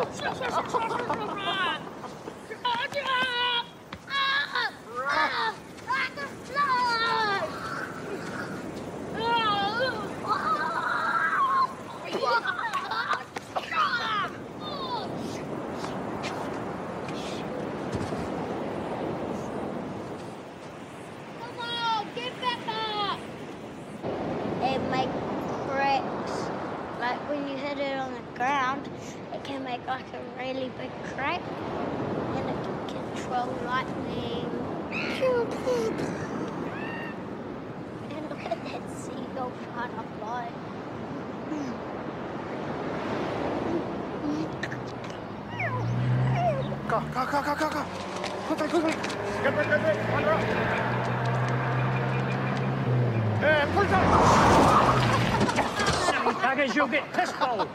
It makes cracks. Like when you hit it on the ground, it can make like a really big crack. And it can control lightning. And look at that seagull trying to fly. Go, go, go, go, go, go. Quickly, quickly. Get ready, get ready. Wander up. And push up. Tuggers, you'll get piss bowl.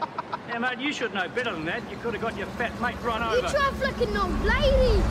Yeah, mate, you should know better than that. You could have got your fat mate run over. You try flicking old lady!